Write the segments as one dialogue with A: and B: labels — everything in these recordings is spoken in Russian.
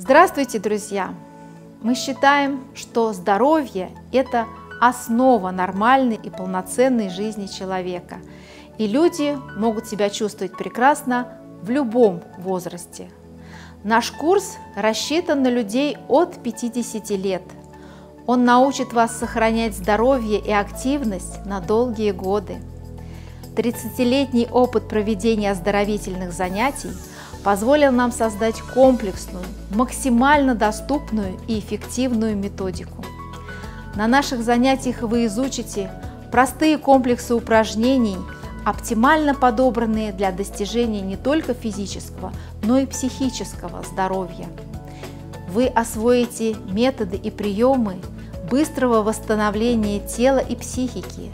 A: Здравствуйте, друзья! Мы считаем, что здоровье – это основа нормальной и полноценной жизни человека. И люди могут себя чувствовать прекрасно в любом возрасте. Наш курс рассчитан на людей от 50 лет. Он научит вас сохранять здоровье и активность на долгие годы. 30-летний опыт проведения оздоровительных занятий – позволил нам создать комплексную, максимально доступную и эффективную методику. На наших занятиях вы изучите простые комплексы упражнений, оптимально подобранные для достижения не только физического, но и психического здоровья. Вы освоите методы и приемы быстрого восстановления тела и психики,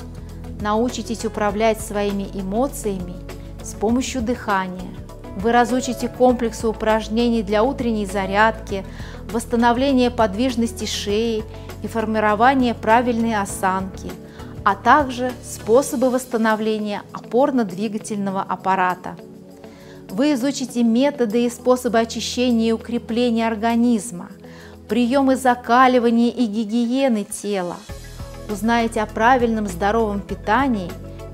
A: научитесь управлять своими эмоциями с помощью дыхания – вы разучите комплексы упражнений для утренней зарядки, восстановления подвижности шеи и формирования правильной осанки, а также способы восстановления опорно-двигательного аппарата. Вы изучите методы и способы очищения и укрепления организма, приемы закаливания и гигиены тела, узнаете о правильном здоровом питании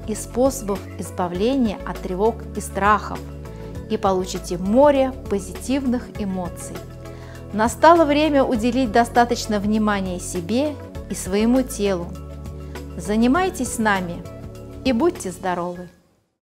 A: и способах избавления от тревог и страхов – и получите море позитивных эмоций. Настало время уделить достаточно внимания себе и своему телу. Занимайтесь с нами и будьте здоровы!